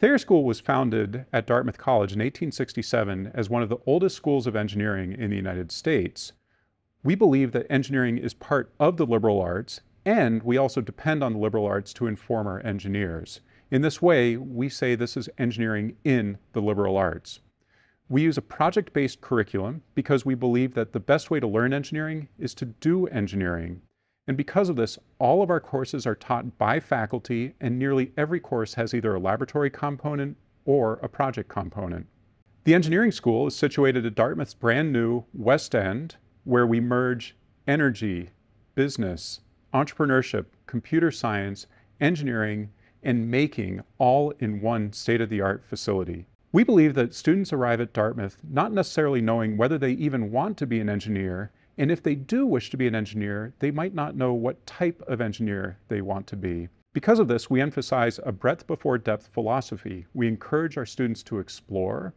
Thayer School was founded at Dartmouth College in 1867 as one of the oldest schools of engineering in the United States. We believe that engineering is part of the liberal arts, and we also depend on the liberal arts to inform our engineers. In this way, we say this is engineering in the liberal arts. We use a project-based curriculum because we believe that the best way to learn engineering is to do engineering. And because of this, all of our courses are taught by faculty and nearly every course has either a laboratory component or a project component. The engineering school is situated at Dartmouth's brand new West End, where we merge energy, business, entrepreneurship, computer science, engineering, and making all in one state-of-the-art facility. We believe that students arrive at Dartmouth not necessarily knowing whether they even want to be an engineer, and if they do wish to be an engineer, they might not know what type of engineer they want to be. Because of this, we emphasize a breadth before depth philosophy. We encourage our students to explore,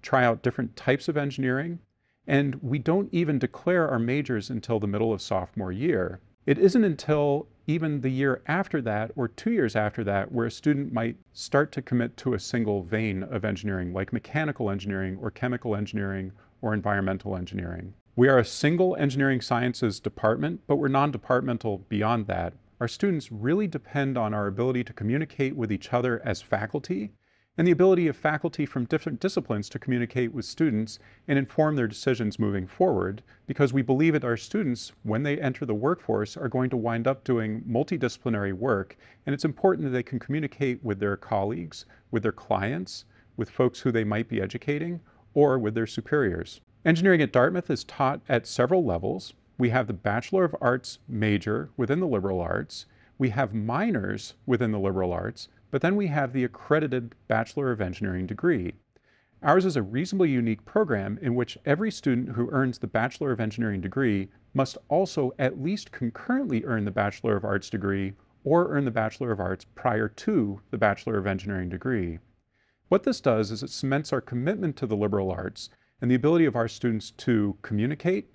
try out different types of engineering, and we don't even declare our majors until the middle of sophomore year. It isn't until even the year after that or two years after that where a student might start to commit to a single vein of engineering like mechanical engineering or chemical engineering or environmental engineering. We are a single engineering sciences department, but we're non-departmental beyond that. Our students really depend on our ability to communicate with each other as faculty and the ability of faculty from different disciplines to communicate with students and inform their decisions moving forward because we believe that our students, when they enter the workforce, are going to wind up doing multidisciplinary work and it's important that they can communicate with their colleagues, with their clients, with folks who they might be educating, or with their superiors. Engineering at Dartmouth is taught at several levels. We have the Bachelor of Arts major within the liberal arts. We have minors within the liberal arts, but then we have the accredited Bachelor of Engineering degree. Ours is a reasonably unique program in which every student who earns the Bachelor of Engineering degree must also at least concurrently earn the Bachelor of Arts degree or earn the Bachelor of Arts prior to the Bachelor of Engineering degree. What this does is it cements our commitment to the liberal arts and the ability of our students to communicate,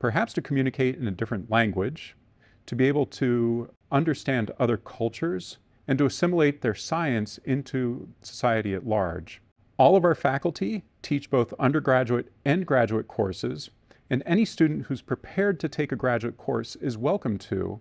perhaps to communicate in a different language, to be able to understand other cultures, and to assimilate their science into society at large. All of our faculty teach both undergraduate and graduate courses, and any student who's prepared to take a graduate course is welcome to.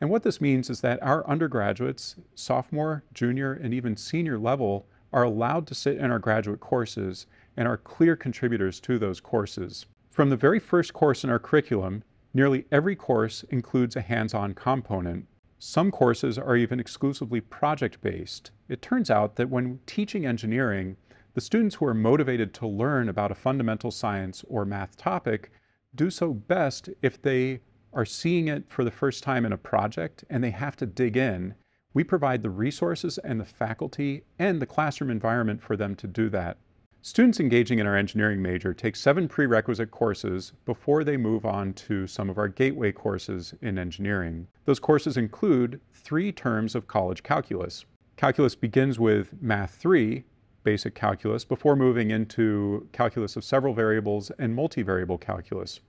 And what this means is that our undergraduates, sophomore, junior, and even senior level, are allowed to sit in our graduate courses and are clear contributors to those courses. From the very first course in our curriculum, nearly every course includes a hands-on component. Some courses are even exclusively project-based. It turns out that when teaching engineering, the students who are motivated to learn about a fundamental science or math topic do so best if they are seeing it for the first time in a project and they have to dig in. We provide the resources and the faculty and the classroom environment for them to do that. Students engaging in our engineering major take seven prerequisite courses before they move on to some of our gateway courses in engineering. Those courses include three terms of college calculus. Calculus begins with Math 3, basic calculus, before moving into calculus of several variables and multivariable calculus.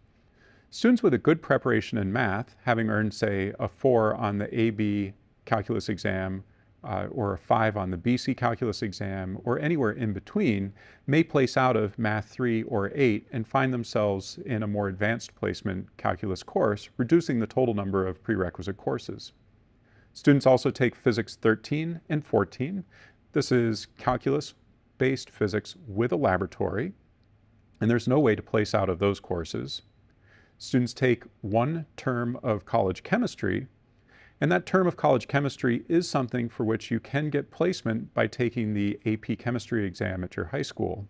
Students with a good preparation in math, having earned, say, a 4 on the AB calculus exam uh, or a 5 on the BC calculus exam or anywhere in between may place out of Math 3 or 8 and find themselves in a more advanced placement calculus course, reducing the total number of prerequisite courses. Students also take Physics 13 and 14. This is calculus-based physics with a laboratory, and there's no way to place out of those courses. Students take one term of college chemistry, and that term of college chemistry is something for which you can get placement by taking the AP chemistry exam at your high school.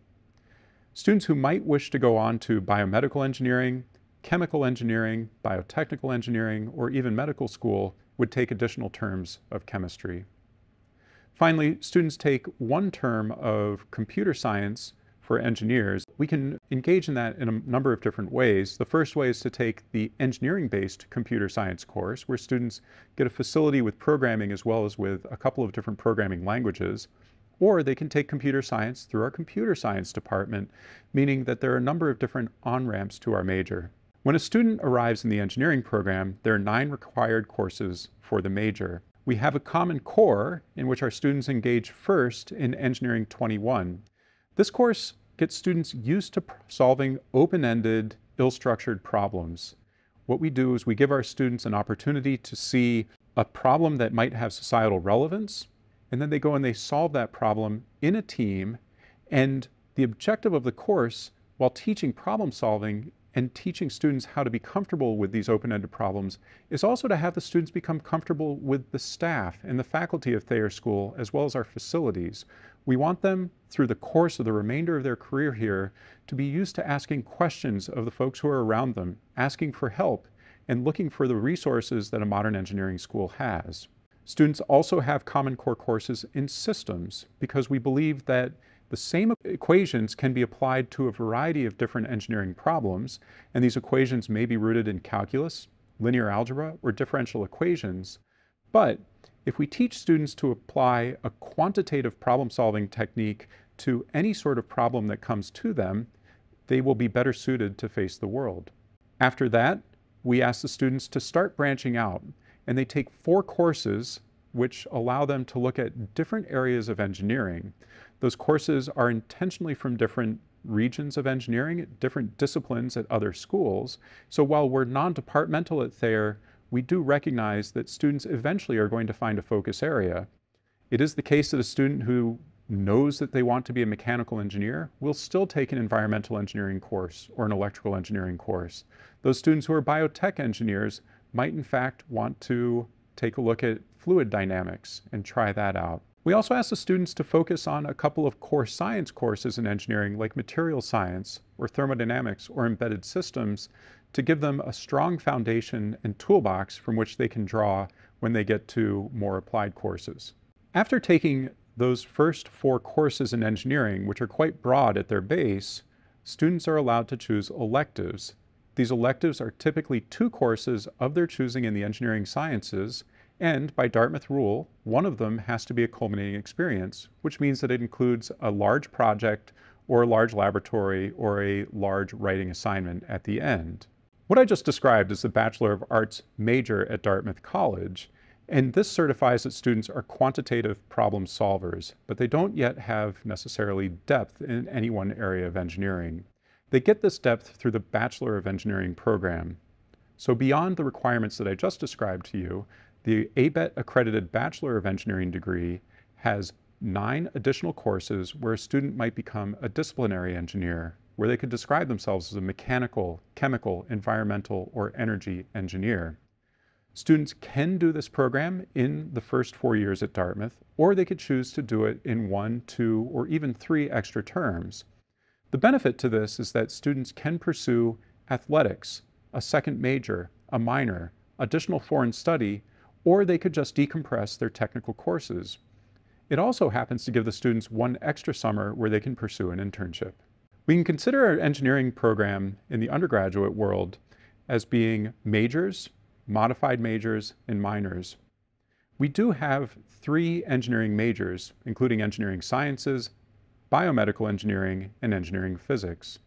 Students who might wish to go on to biomedical engineering, chemical engineering, biotechnical engineering, or even medical school would take additional terms of chemistry. Finally, students take one term of computer science for engineers, we can engage in that in a number of different ways. The first way is to take the engineering-based computer science course, where students get a facility with programming as well as with a couple of different programming languages. Or they can take computer science through our computer science department, meaning that there are a number of different on-ramps to our major. When a student arrives in the engineering program, there are nine required courses for the major. We have a common core in which our students engage first in Engineering 21. This course gets students used to solving open-ended, ill-structured problems. What we do is we give our students an opportunity to see a problem that might have societal relevance, and then they go and they solve that problem in a team. And the objective of the course, while teaching problem solving and teaching students how to be comfortable with these open-ended problems, is also to have the students become comfortable with the staff and the faculty of Thayer School, as well as our facilities. We want them, through the course of the remainder of their career here, to be used to asking questions of the folks who are around them, asking for help, and looking for the resources that a modern engineering school has. Students also have Common Core courses in systems because we believe that the same equations can be applied to a variety of different engineering problems, and these equations may be rooted in calculus, linear algebra, or differential equations. But if we teach students to apply a quantitative problem-solving technique to any sort of problem that comes to them, they will be better suited to face the world. After that, we ask the students to start branching out, and they take four courses which allow them to look at different areas of engineering. Those courses are intentionally from different regions of engineering, different disciplines at other schools. So while we're non-departmental at Thayer, we do recognize that students eventually are going to find a focus area. It is the case that a student who knows that they want to be a mechanical engineer will still take an environmental engineering course or an electrical engineering course. Those students who are biotech engineers might in fact want to take a look at fluid dynamics and try that out. We also ask the students to focus on a couple of core science courses in engineering like material science or thermodynamics or embedded systems to give them a strong foundation and toolbox from which they can draw when they get to more applied courses. After taking those first four courses in engineering, which are quite broad at their base, students are allowed to choose electives. These electives are typically two courses of their choosing in the engineering sciences, and by Dartmouth rule, one of them has to be a culminating experience, which means that it includes a large project or a large laboratory or a large writing assignment at the end. What I just described is the Bachelor of Arts major at Dartmouth College, and this certifies that students are quantitative problem solvers, but they don't yet have necessarily depth in any one area of engineering. They get this depth through the Bachelor of Engineering program. So beyond the requirements that I just described to you, the ABET accredited Bachelor of Engineering degree has nine additional courses where a student might become a disciplinary engineer, where they could describe themselves as a mechanical, chemical, environmental, or energy engineer. Students can do this program in the first four years at Dartmouth, or they could choose to do it in one, two, or even three extra terms. The benefit to this is that students can pursue athletics, a second major, a minor, additional foreign study, or they could just decompress their technical courses. It also happens to give the students one extra summer where they can pursue an internship. We can consider our engineering program in the undergraduate world as being majors, modified majors, and minors. We do have three engineering majors, including engineering sciences, biomedical engineering, and engineering physics.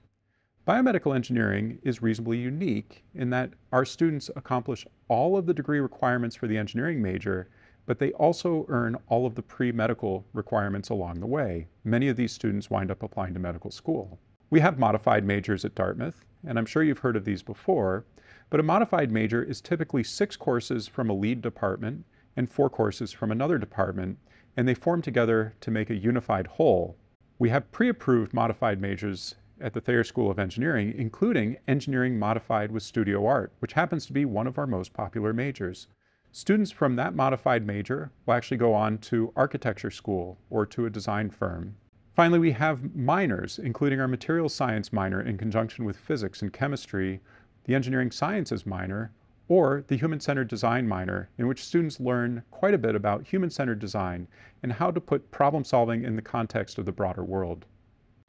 Biomedical engineering is reasonably unique in that our students accomplish all of the degree requirements for the engineering major, but they also earn all of the pre-medical requirements along the way. Many of these students wind up applying to medical school. We have modified majors at Dartmouth, and I'm sure you've heard of these before, but a modified major is typically six courses from a lead department and four courses from another department, and they form together to make a unified whole. We have pre-approved modified majors at the Thayer School of Engineering, including Engineering Modified with Studio Art, which happens to be one of our most popular majors. Students from that modified major will actually go on to architecture school or to a design firm. Finally, we have minors, including our materials science minor in conjunction with physics and chemistry, the engineering sciences minor, or the human-centered design minor, in which students learn quite a bit about human-centered design and how to put problem solving in the context of the broader world.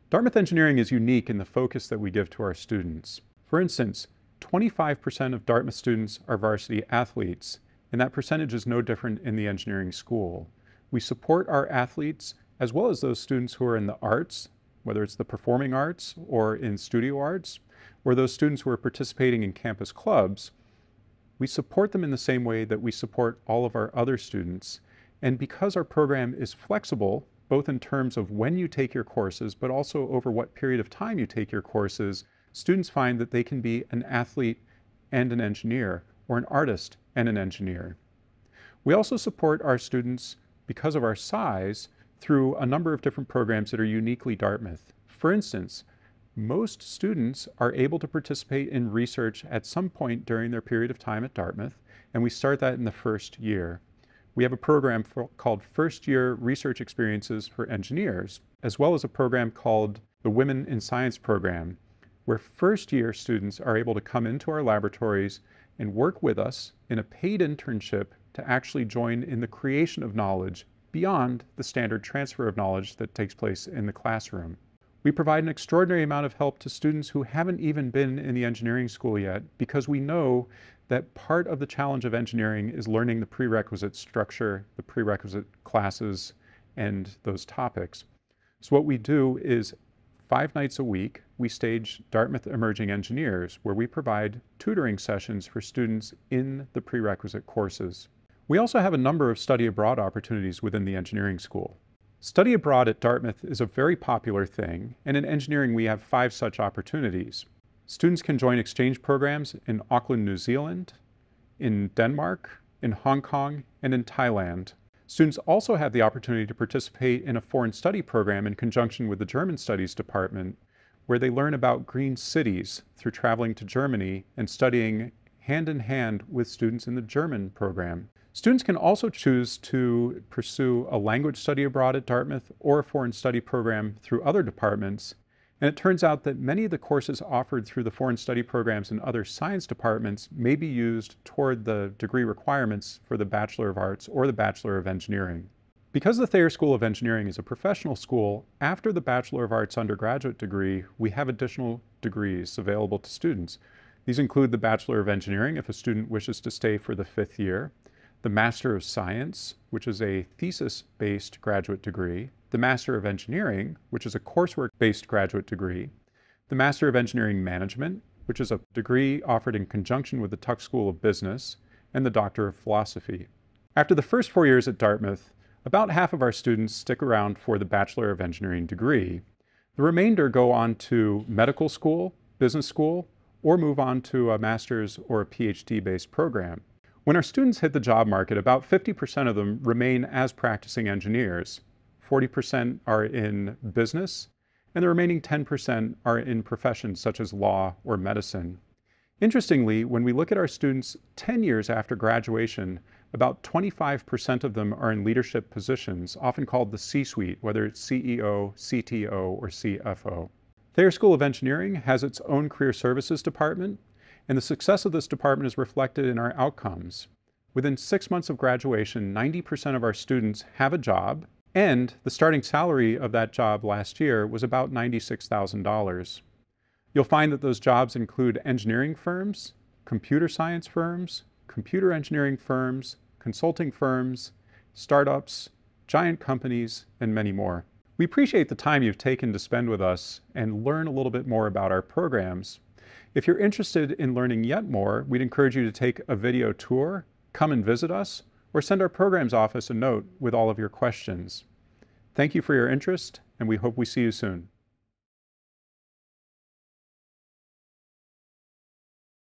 Dartmouth Engineering is unique in the focus that we give to our students. For instance, 25% of Dartmouth students are varsity athletes, and that percentage is no different in the engineering school. We support our athletes as well as those students who are in the arts, whether it's the performing arts or in studio arts, or those students who are participating in campus clubs, We support them in the same way that we support all of our other students. And because our program is flexible, both in terms of when you take your courses, but also over what period of time you take your courses, students find that they can be an athlete and an engineer, or an artist and an engineer. We also support our students, because of our size, through a number of different programs that are uniquely Dartmouth. For instance, most students are able to participate in research at some point during their period of time at Dartmouth, and we start that in the first year. We have a program for, called First Year Research Experiences for Engineers, as well as a program called the Women in Science Program, where first year students are able to come into our laboratories and work with us in a paid internship to actually join in the creation of knowledge beyond the standard transfer of knowledge that takes place in the classroom. We provide an extraordinary amount of help to students who haven't even been in the engineering school yet because we know that part of the challenge of engineering is learning the prerequisite structure, the prerequisite classes, and those topics. So what we do is five nights a week, we stage Dartmouth Emerging Engineers, where we provide tutoring sessions for students in the prerequisite courses. We also have a number of study abroad opportunities within the engineering school. Study abroad at Dartmouth is a very popular thing, and in engineering we have five such opportunities. Students can join exchange programs in Auckland, New Zealand, in Denmark, in Hong Kong, and in Thailand. Students also have the opportunity to participate in a foreign study program in conjunction with the German Studies Department, where they learn about green cities through traveling to Germany and studying hand in hand with students in the German program. Students can also choose to pursue a language study abroad at Dartmouth or a foreign study program through other departments. And it turns out that many of the courses offered through the foreign study programs and other science departments may be used toward the degree requirements for the Bachelor of Arts or the Bachelor of Engineering. Because the Thayer School of Engineering is a professional school, after the Bachelor of Arts undergraduate degree, we have additional degrees available to students. These include the Bachelor of Engineering if a student wishes to stay for the fifth year, the Master of Science, which is a thesis-based graduate degree, the Master of Engineering, which is a coursework-based graduate degree, the Master of Engineering Management, which is a degree offered in conjunction with the Tuck School of Business, and the Doctor of Philosophy. After the first four years at Dartmouth, about half of our students stick around for the Bachelor of Engineering degree. The remainder go on to medical school, business school, or move on to a master's or a PhD-based program. When our students hit the job market, about 50% of them remain as practicing engineers. 40% are in business, and the remaining 10% are in professions such as law or medicine. Interestingly, when we look at our students 10 years after graduation, about 25% of them are in leadership positions, often called the C-suite, whether it's CEO, CTO, or CFO. Thayer School of Engineering has its own career services department, and the success of this department is reflected in our outcomes. Within six months of graduation, 90% of our students have a job, and the starting salary of that job last year was about $96,000. You'll find that those jobs include engineering firms, computer science firms, computer engineering firms, consulting firms, startups, giant companies, and many more. We appreciate the time you've taken to spend with us and learn a little bit more about our programs. If you're interested in learning yet more, we'd encourage you to take a video tour, come and visit us, or send our programs office a note with all of your questions. Thank you for your interest, and we hope we see you soon.